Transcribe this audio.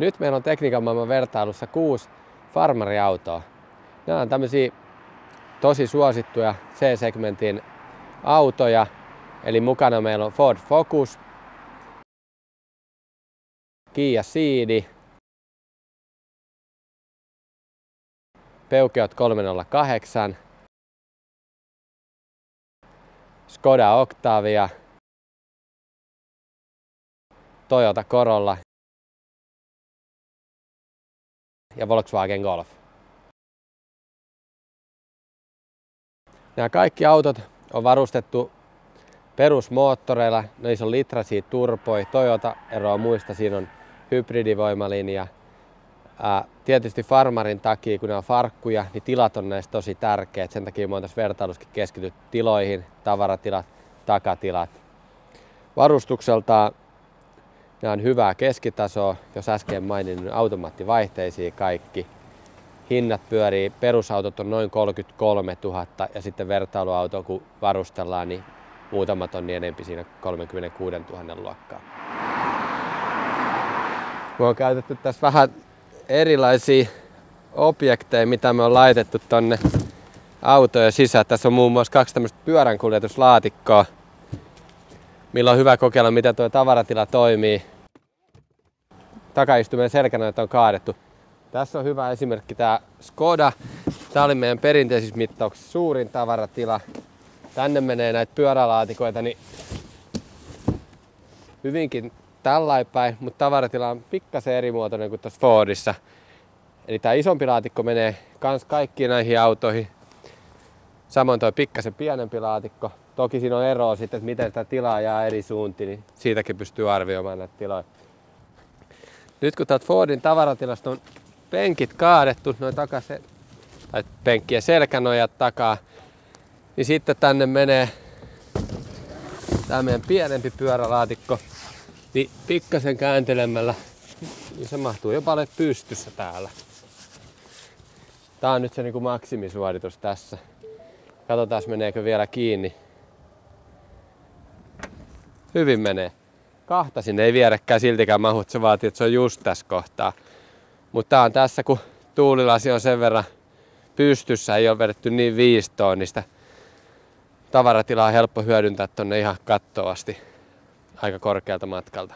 Nyt meillä on tekniikan maailman vertailussa kuusi farmariautoa. Nämä on tämmöisiä tosi suosittuja C-segmentin autoja. Eli mukana meillä on Ford Focus, Kia Ceed, Peugeot 308, Skoda Octavia, Toyota Corolla ja Volkswagen Golf. Nämä kaikki autot on varustettu perusmoottoreilla, niissä on litrasia turboi, Toyota eroaa muista, siinä on hybridivoimalinja. Tietysti farmarin takia, kun ne on farkkuja, niin tilat on näistä tosi tärkeät. Sen takia on tässä vertailuskin keskityt tiloihin, tavaratilat, takatilat. Varustukselta nämä on hyvää keskitasoa, jos äsken mainin niin automaattivaihteisiin kaikki. Hinnat pyörii, perusautot on noin 33 000 ja sitten vertailuauto kun varustellaan, niin muutama tonni enempi siinä 36 000 luokkaa. Me on käytetty tässä vähän erilaisia objekteja, mitä me on laitettu tonne autojen sisään. Tässä on muun muassa kaksi tämmöistä pyöränkuljetuslaatikkoa, millä on hyvä kokeilla, miten tuo tavaratila toimii. Takaistumen selkänojat on kaadettu. Tässä on hyvä esimerkki tämä Skoda. Tämä oli meidän perinteisissä mittauksissa suurin tavaratila. Tänne menee näitä pyörälaatikoita, niin hyvinkin tällä päin, mutta tavaratila on pikkasen eri muotoinen kuin tuossa Fordissa. Eli tämä isompi laatikko menee kans kaikkiin näihin autoihin. Samoin tuo pikkasen pienempi laatikko. Toki siinä on eroa sitten, että miten sitä tilaa jää eri suuntiin, niin siitäkin pystyy arvioimaan näitä tiloja. Nyt kun täältä Fordin tavaratilasta on penkit kaadettu, noin takaisin, tai penkkien selkänojat takaa, niin sitten tänne menee tämä meidän pienempi pyörälaatikko, niin pikkasen kääntelemällä niin se mahtuu jopa ole pystyssä täällä. Tää on nyt se niinku maksimisuoritus tässä. Katsotaan meneekö vielä kiinni. Hyvin menee. Kahta sinne ei vierekään siltikään mahu, se vaatii, että se on just tässä kohtaa. Mutta tää on tässä, kun tuulilasi on sen verran pystyssä, ei ole vedetty niin viistoon, niin sitä tavaratilaa on helppo hyödyntää tonne ihan kattoasti aika korkealta matkalta.